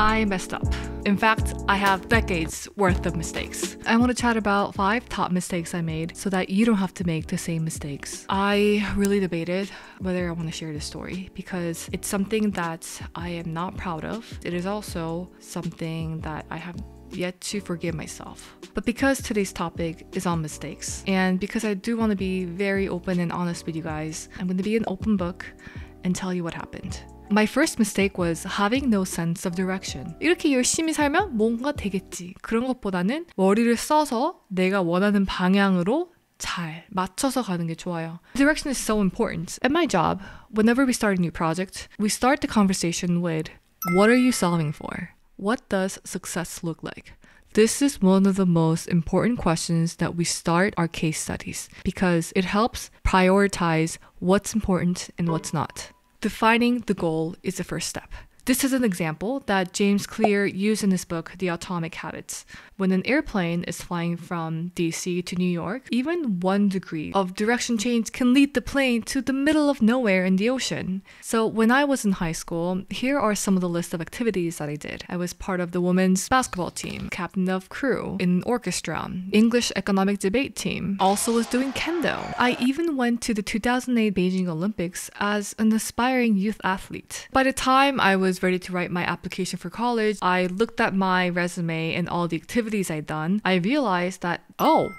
I messed up. In fact, I have decades worth of mistakes. I want to chat about five top mistakes I made so that you don't have to make the same mistakes. I really debated whether I want to share this story because it's something that I am not proud of. It is also something that I have yet to forgive myself. But because today's topic is on mistakes, and because I do want to be very open and honest with you guys, I'm going to be an open book and tell you what happened. My first mistake was having no sense of direction. 이렇게 열심히 살면 뭔가 되겠지. 그런 것보다는 머리를 써서 내가 원하는 방향으로 잘 맞춰서 가는 게 좋아요. Direction is so important. At my job, whenever we start a new project, we start the conversation with what are you solving for? What does success look like? This is one of the most important questions that we start our case studies because it helps prioritize what's important and what's not. Defining the goal is the first step. This is an example that James Clear used in his book, The Atomic Habits. When an airplane is flying from DC to New York, even one degree of direction change can lead the plane to the middle of nowhere in the ocean. So, when I was in high school, here are some of the list of activities that I did. I was part of the women's basketball team, captain of crew, in orchestra, English economic debate team, also was doing kendo. I even went to the 2008 Beijing Olympics as an aspiring youth athlete. By the time I was ready to write my application for college, I looked at my resume and all the activities I'd done. I realized that, oh,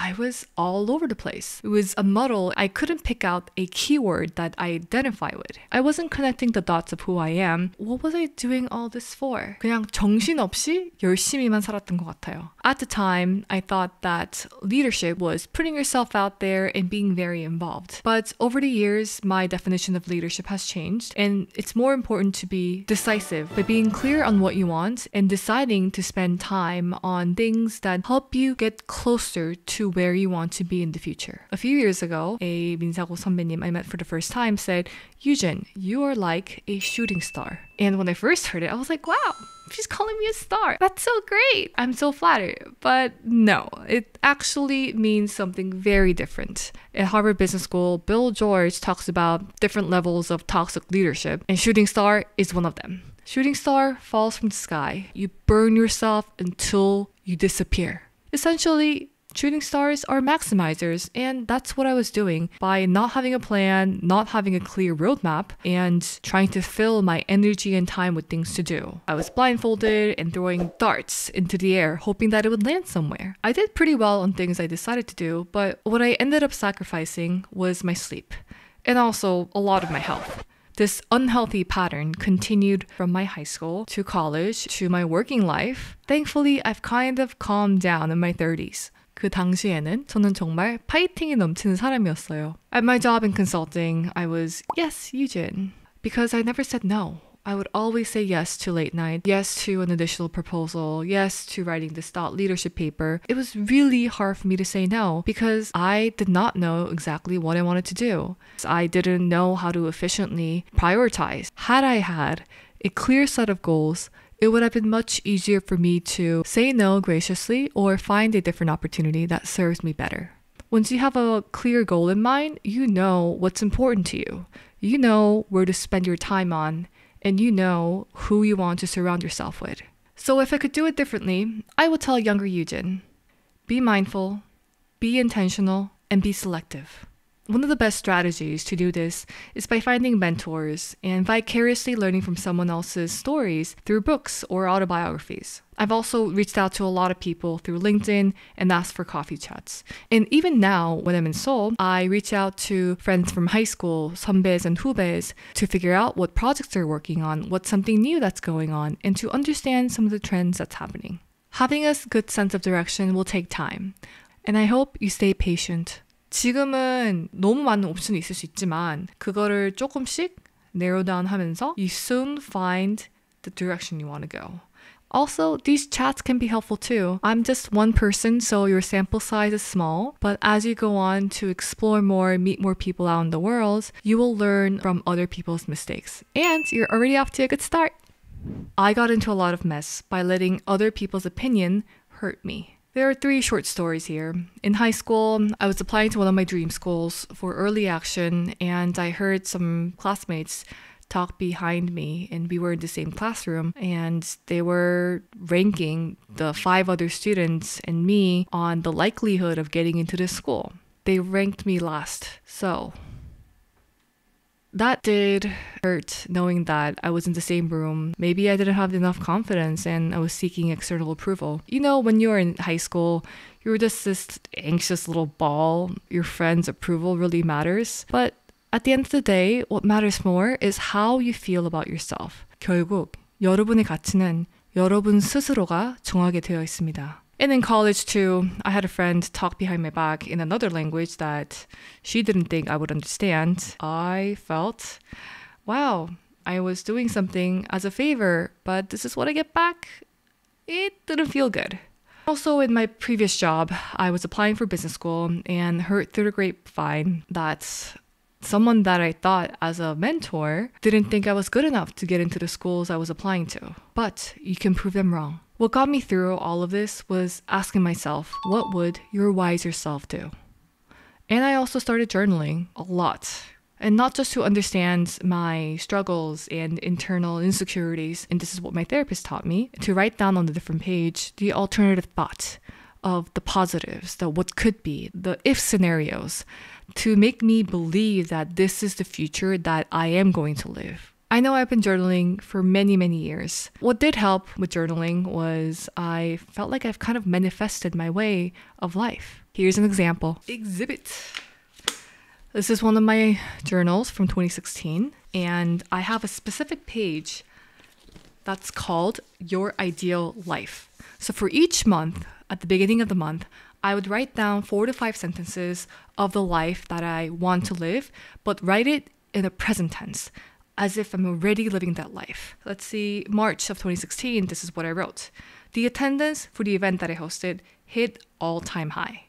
I was all over the place. It was a muddle. I couldn't pick out a keyword that I identify with. I wasn't connecting the dots of who I am. What was I doing all this for? 그냥 정신없이 열심히만 살았던 것 같아요. At the time, I thought that leadership was putting yourself out there and being very involved. But over the years, my definition of leadership has changed, and it's more important to be decisive by being clear on what you want and deciding to spend time on things that help you get closer to where you want to be in the future. A few years ago, a 민사고 선배님 I met for the first time said, Eugen, you are like a shooting star. And when I first heard it, I was like, wow, she's calling me a star. That's so great. I'm so flattered. But no, it actually means something very different. At Harvard Business School, Bill George talks about different levels of toxic leadership, and shooting star is one of them. Shooting star falls from the sky. You burn yourself until you disappear. Essentially, Shooting stars are maximizers, and that's what I was doing by not having a plan, not having a clear roadmap, and trying to fill my energy and time with things to do. I was blindfolded and throwing darts into the air, hoping that it would land somewhere. I did pretty well on things I decided to do, but what I ended up sacrificing was my sleep, and also a lot of my health. This unhealthy pattern continued from my high school to college to my working life. Thankfully, I've kind of calmed down in my 30s. 그 당시에는 저는 정말 파이팅이 넘치는 사람이었어요. At my job in consulting, I was, yes, Eugen. Because I never said no. I would always say yes to late night, yes to an additional proposal, yes to writing this thought leadership paper. It was really hard for me to say no because I did not know exactly what I wanted to do. I didn't know how to efficiently prioritize. Had I had a clear set of goals, it would have been much easier for me to say no graciously or find a different opportunity that serves me better. Once you have a clear goal in mind, you know what's important to you. You know where to spend your time on, and you know who you want to surround yourself with. So, if I could do it differently, I would tell younger Yujin be mindful, be intentional, and be selective. One of the best strategies to do this is by finding mentors and vicariously learning from someone else's stories through books or autobiographies. I've also reached out to a lot of people through LinkedIn and asked for coffee chats. And even now, when I'm in Seoul, I reach out to friends from high school, 선배s and hubes, to figure out what projects they're working on, what's something new that's going on, and to understand some of the trends that's happening. Having a good sense of direction will take time, and I hope you stay patient 지금은 너무 많은 옵션이 있을 수 있지만 그거를 조금씩 narrow down 하면서 you soon find the direction you want to go. Also, these chats can be helpful too. I'm just one person, so your sample size is small, but as you go on to explore more, meet more people out in the world, you will learn from other people's mistakes. And you're already off to a good start. I got into a lot of mess by letting other people's opinion hurt me. There are three short stories here. In high school, I was applying to one of my dream schools for early action, and I heard some classmates talk behind me and we were in the same classroom and they were ranking the five other students and me on the likelihood of getting into this school. They ranked me last. So that did hurt knowing that I was in the same room. Maybe I didn't have enough confidence and I was seeking external approval. You know, when you're in high school, you're just this anxious little ball. Your friends' approval really matters. But at the end of the day, what matters more is how you feel about yourself. 결국 여러분의 가치는 여러분 스스로가 정하게 되어 있습니다. And in college too, I had a friend talk behind my back in another language that she didn't think I would understand. I felt, wow, I was doing something as a favor, but this is what I get back. It didn't feel good. Also, in my previous job, I was applying for business school and heard through the grapevine that someone that I thought as a mentor didn't think I was good enough to get into the schools I was applying to. But you can prove them wrong. What got me through all of this was asking myself, what would your wiser self do? And I also started journaling a lot. And not just to understand my struggles and internal insecurities, and this is what my therapist taught me, to write down on a different page the alternative thoughts of the positives, the what could be, the if scenarios, to make me believe that this is the future that I am going to live. I know I've been journaling for many, many years. What did help with journaling was I felt like I've kind of manifested my way of life. Here's an example Exhibit. This is one of my journals from 2016, and I have a specific page that's called Your Ideal Life. So for each month, at the beginning of the month, I would write down four to five sentences of the life that I want to live, but write it in the present tense as if I'm already living that life. Let's see, March of 2016, this is what I wrote. The attendance for the event that I hosted hit all time high.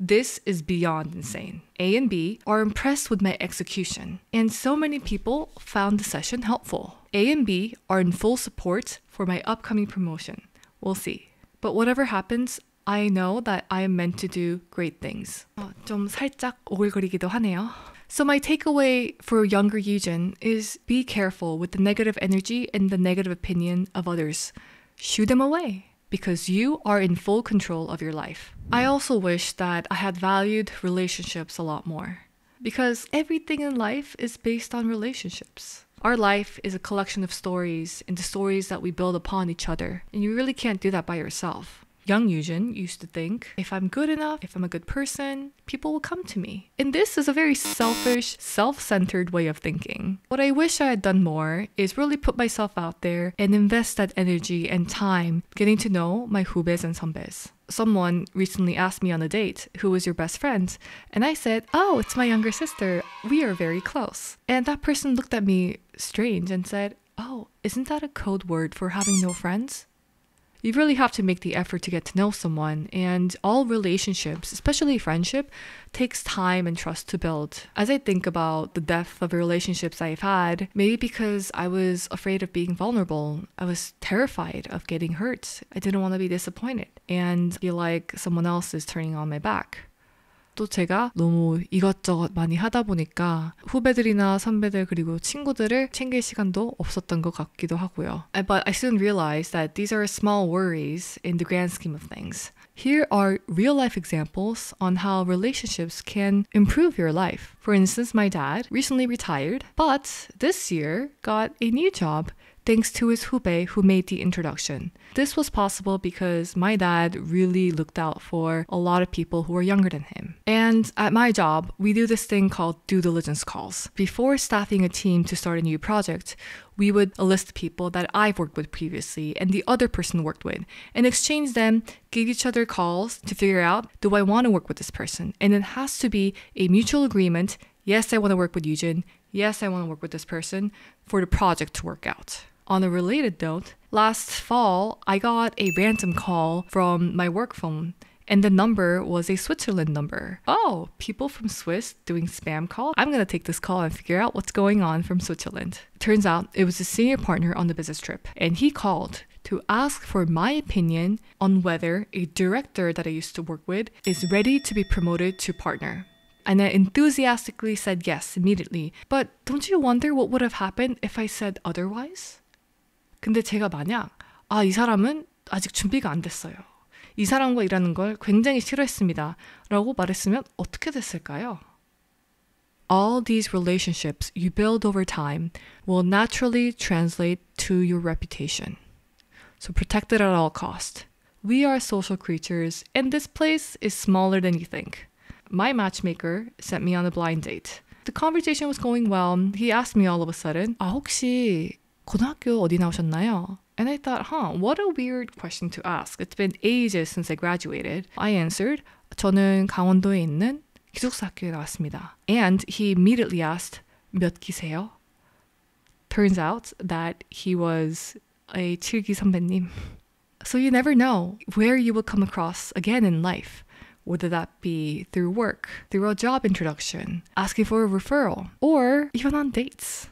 This is beyond insane. A and B are impressed with my execution, and so many people found the session helpful. A and B are in full support for my upcoming promotion. We'll see. But whatever happens, I know that I am meant to do great things. 좀 살짝 오글거리기도 하네요. So, my takeaway for younger Yujin is be careful with the negative energy and the negative opinion of others. Shoo them away because you are in full control of your life. I also wish that I had valued relationships a lot more because everything in life is based on relationships. Our life is a collection of stories and the stories that we build upon each other, and you really can't do that by yourself. Young Yujin used to think if I'm good enough, if I'm a good person, people will come to me. And this is a very selfish, self centered way of thinking. What I wish I had done more is really put myself out there and invest that energy and time getting to know my hubes and 선배s. Someone recently asked me on a date, who is your best friend? And I said, oh, it's my younger sister. We are very close. And that person looked at me strange and said, oh, isn't that a code word for having no friends? You really have to make the effort to get to know someone. And all relationships, especially friendship, takes time and trust to build. As I think about the depth of relationships I've had, maybe because I was afraid of being vulnerable, I was terrified of getting hurt. I didn't want to be disappointed and feel like someone else is turning on my back. 또 제가 너무 이것저것 많이 하다 보니까 후배들이나 선배들 그리고 친구들을 챙길 시간도 없었던 것 같기도 하고요. But I soon realized that these are small worries in the grand scheme of things. Here are real life examples on how relationships can improve your life. For instance, my dad recently retired, but this year got a new job thanks to his hubei who made the introduction. This was possible because my dad really looked out for a lot of people who were younger than him. And at my job, we do this thing called due diligence calls. Before staffing a team to start a new project, we would list people that I've worked with previously and the other person worked with and exchange them, give each other calls to figure out do I want to work with this person? And it has to be a mutual agreement. Yes, I want to work with Yujin. Yes, I want to work with this person for the project to work out. On a related note, last fall I got a random call from my work phone and the number was a Switzerland number. Oh, people from Swiss doing spam call? I'm gonna take this call and figure out what's going on from Switzerland. Turns out it was a senior partner on the business trip, and he called to ask for my opinion on whether a director that I used to work with is ready to be promoted to partner. And I enthusiastically said yes immediately. But don't you wonder what would have happened if I said otherwise? 근데 제가 만약, 아, 이 사람은 아직 준비가 안 됐어요. 이 사람과 일하는 걸 굉장히 싫어했습니다. 라고 말했으면 어떻게 됐을까요? All these relationships you build over time will naturally translate to your reputation. So protect it at all cost. We are social creatures, and this place is smaller than you think. My matchmaker sent me on a blind date. The conversation was going well. He asked me all of a sudden, 아, 혹시 고등학교 어디 나오셨나요? And I thought, huh, what a weird question to ask. It's been ages since I graduated. I answered, 저는 강원도에 있는 기숙사 학교에 나왔습니다. And he immediately asked, 몇 기세요? Turns out that he was a 7기 선배님. So you never know where you will come across again in life, whether that be through work, through a job introduction, asking for a referral, or even on dates.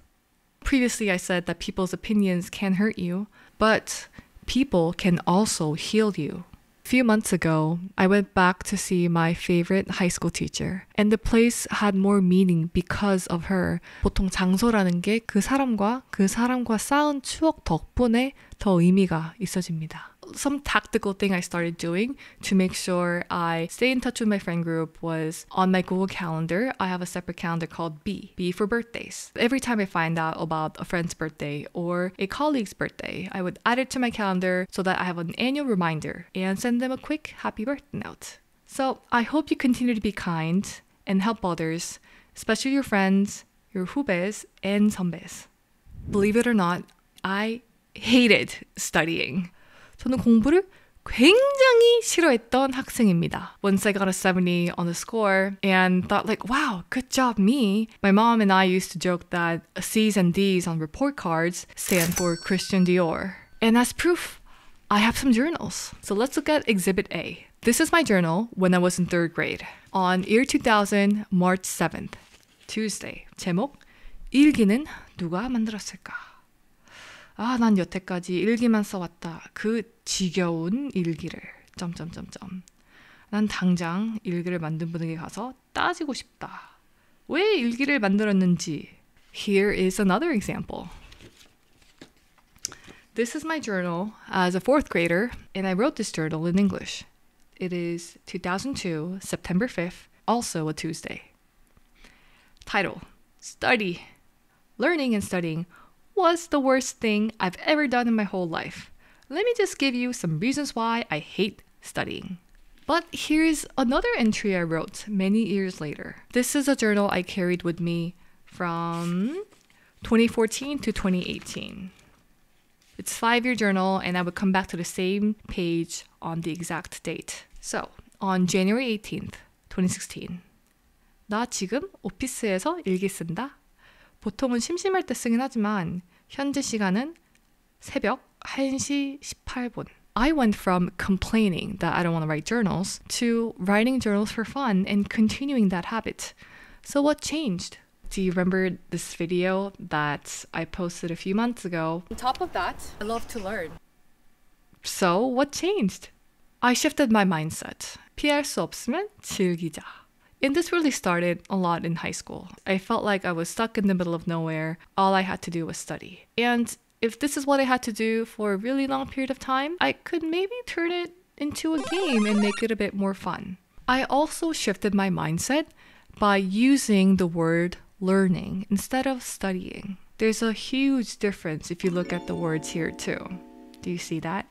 Previously, I said that people's opinions can hurt you, but people can also heal you. A few months ago, I went back to see my favorite high school teacher, and the place had more meaning because of her. 보통 장소라는 게 그 사람과 그 사람과 쌓은 추억 덕분에 더 의미가 있어집니다. some tactical thing I started doing to make sure I stay in touch with my friend group was on my Google Calendar. I have a separate calendar called B, B for birthdays. Every time I find out about a friend's birthday or a colleague's birthday, I would add it to my calendar so that I have an annual reminder and send them a quick happy birthday note. So I hope you continue to be kind and help others, especially your friends, your hubes, and 선배s. Believe it or not, I hated studying. 저는 공부를 굉장히 싫어했던 학생입니다. Once I got a 70 on the score and thought like, wow, good job me. My mom and I used to joke that C's and D's on report cards stand for Christian Dior. And as proof, I have some journals. So let's look at Exhibit A. This is my journal when I was in third grade. On year 2000, March 7th, Tuesday. 제목, 일기는 누가 만들었을까? 아, 난 여태까지 일기만 써왔다. 그 지겨운 일기를. 점점점점. 난 당장 일기를 만든 분에게 가서 따지고 싶다. 왜 일기를 만들었는지. Here is another example. This is my journal as a fourth grader, and I wrote this journal in English. It is 2002, September 5th, also a Tuesday. Title Study. Learning and studying was the worst thing I've ever done in my whole life. Let me just give you some reasons why I hate studying. But here's another entry I wrote many years later. This is a journal I carried with me from 2014 to 2018. It's five-year journal and I would come back to the same page on the exact date. So, on January 18th, 2016. 나 지금 오피스에서 일기 쓴다. 보통은 심심할 때 쓰긴 하지만 현재 시간은 새벽 1시 18분. I went from complaining that I don't want to write journals to writing journals for fun and continuing that habit. So what changed? Do you remember this video that I posted a few months ago? On top of that, I love to learn. So what changed? I shifted my mindset. 피할 수 없으면 즐기자. And this really started a lot in high school. I felt like I was stuck in the middle of nowhere. All I had to do was study. And if this is what I had to do for a really long period of time, I could maybe turn it into a game and make it a bit more fun. I also shifted my mindset by using the word learning instead of studying. There's a huge difference if you look at the words here too. Do you see that?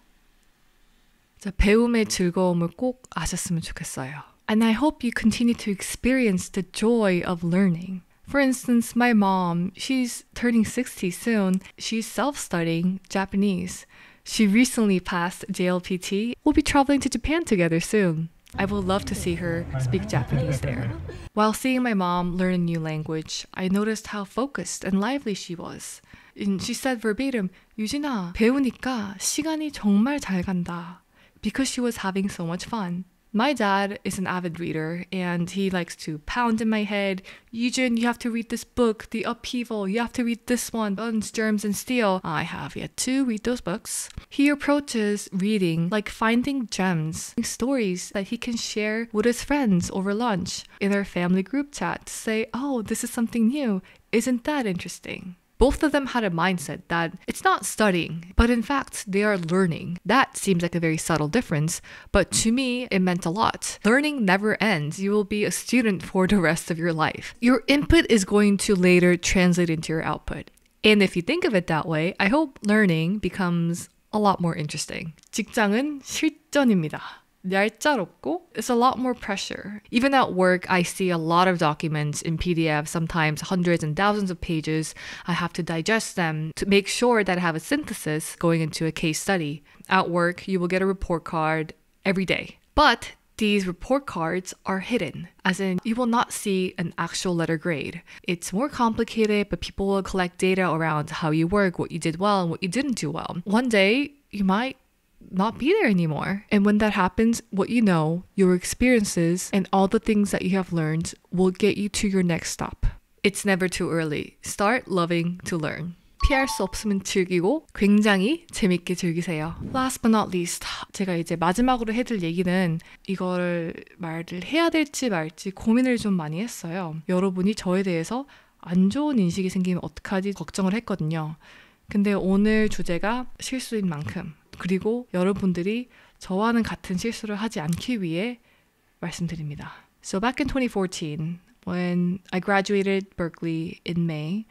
자, 배움의 즐거움을 꼭 아셨으면 좋겠어요. And I hope you continue to experience the joy of learning. For instance, my mom, she's turning 60 soon. She's self studying Japanese. She recently passed JLPT. We'll be traveling to Japan together soon. I would love to see her speak Japanese there. While seeing my mom learn a new language, I noticed how focused and lively she was. And she said verbatim, 유진아, 배우니까 시간이 정말 잘 간다. Because she was having so much fun. My dad is an avid reader and he likes to pound in my head, Yujin, you have to read this book, The Upheaval, you have to read this one, Bones, Germs, and Steel. I have yet to read those books. He approaches reading like finding gems, stories that he can share with his friends over lunch in our family group chat to say, oh, this is something new. Isn't that interesting? Both of them had a mindset that it's not studying, but in fact, they are learning. That seems like a very subtle difference, but to me, it meant a lot. Learning never ends. You will be a student for the rest of your life. Your input is going to later translate into your output. And if you think of it that way, I hope learning becomes a lot more interesting. 직장은 실전입니다. 얄짤없고 it's a lot more pressure. Even at work, I see a lot of documents in PDF, sometimes hundreds and thousands of pages. I have to digest them to make sure that I have a synthesis going into a case study. At work, you will get a report card every day. But these report cards are hidden, as in you will not see an actual letter grade. It's more complicated, but people will collect data around how you work, what you did well, and what you didn't do well. One day, you might not be there anymore. And when that happens, what you know, your experiences, and all the things that you have learned will get you to your next stop. It's never too early. Start loving to learn. 피할 수 없으면 즐기고 굉장히 재밌게 즐기세요. Last but not least, 제가 이제 마지막으로 해줄 얘기는 이거를 말을 해야 될지 말지 고민을 좀 많이 했어요. 여러분이 저에 대해서 안 좋은 인식이 생기면 어떡하지 걱정을 했거든요. 근데 오늘 주제가 실수인 만큼 그리고 여러분들이 저와는 같은 실수를 하지 않기 위해 말씀드립니다. So back in 2014, when I graduated Berkeley in May,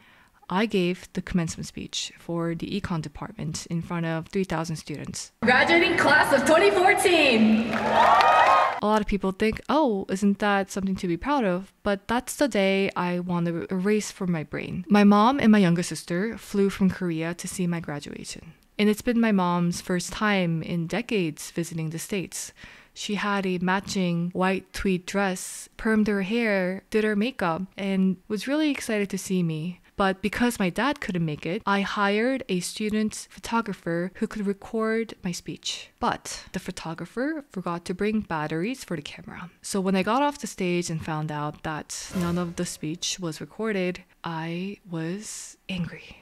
I gave the commencement speech for the econ department in front of 3,000 students. Graduating class of 2014! A lot of people think, oh, isn't that something to be proud of? But that's the day I want to erase from my brain. My mom and my younger sister flew from Korea to see my graduation. And it's been my mom's first time in decades visiting the States. She had a matching white tweed dress, permed her hair, did her makeup, and was really excited to see me. But because my dad couldn't make it, I hired a student photographer who could record my speech. But the photographer forgot to bring batteries for the camera. So when I got off the stage and found out that none of the speech was recorded, I was angry.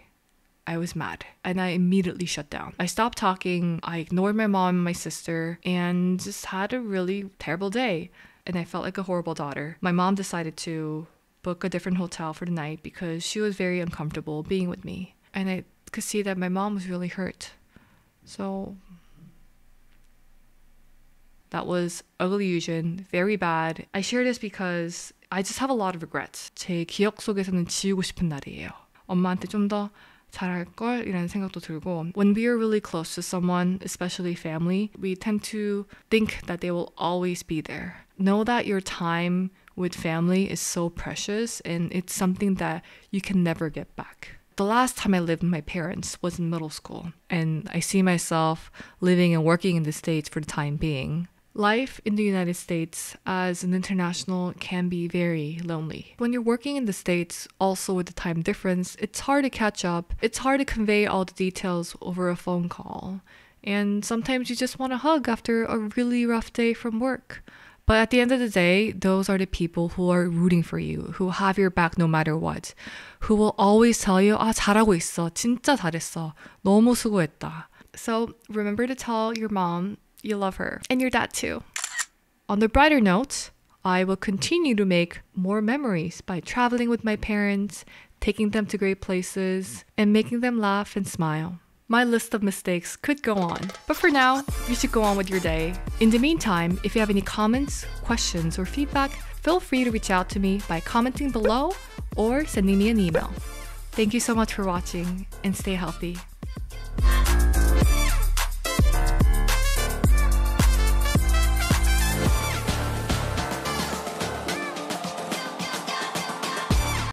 I was mad and I immediately shut down. I stopped talking, I ignored my mom and my sister, and just had a really terrible day. And I felt like a horrible daughter. My mom decided to book a different hotel for the night because she was very uncomfortable being with me. And I could see that my mom was really hurt. So that was ugly Yujin, very bad. I share this because I just have a lot of regrets. 제 기억 속에서는 지우고 싶은 날이에요. 엄마한테 좀더 잘할 걸이라는 생각도 들고 when we are really close to someone, especially family, we tend to think that they will always be there. Know that your time with family is so precious and it's something that you can never get back. The last time I lived with my parents was in middle school, and I see myself living and working in the States for the time being. Life in the United States as an international can be very lonely. When you're working in the States, also with the time difference, it's hard to catch up. It's hard to convey all the details over a phone call. And sometimes you just want a hug after a really rough day from work. But at the end of the day, those are the people who are rooting for you, who have your back no matter what, who will always tell you, 아, 잘하고 있어. 진짜 잘했어. 너무 수고했다. So remember to tell your mom you love her and your dad too. On the brighter note, I will continue to make more memories by traveling with my parents, taking them to great places, and making them laugh and smile. My list of mistakes could go on, but for now, you should go on with your day. In the meantime, if you have any comments, questions, or feedback, feel free to reach out to me by commenting below or sending me an email. Thank you so much for watching and stay healthy.